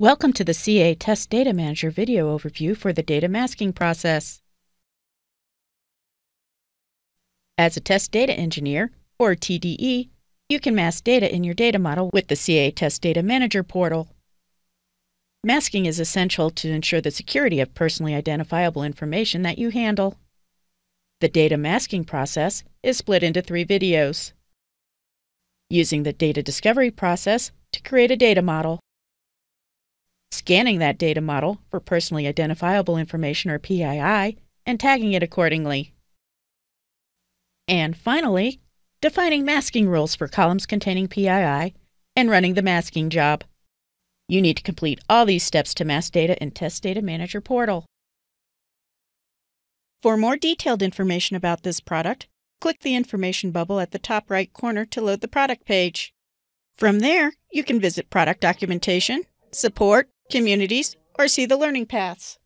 Welcome to the CA Test Data Manager video overview for the data masking process. As a test data engineer, or TDE, you can mask data in your data model with the CA Test Data Manager portal. Masking is essential to ensure the security of personally identifiable information that you handle. The data masking process is split into three videos. Using the data discovery process to create a data model scanning that data model for personally identifiable information or PII, and tagging it accordingly. And finally, defining masking rules for columns containing PII and running the masking job. You need to complete all these steps to mask data in Test Data Manager portal. For more detailed information about this product, click the information bubble at the top right corner to load the product page. From there, you can visit product documentation, support, communities, or see the learning paths.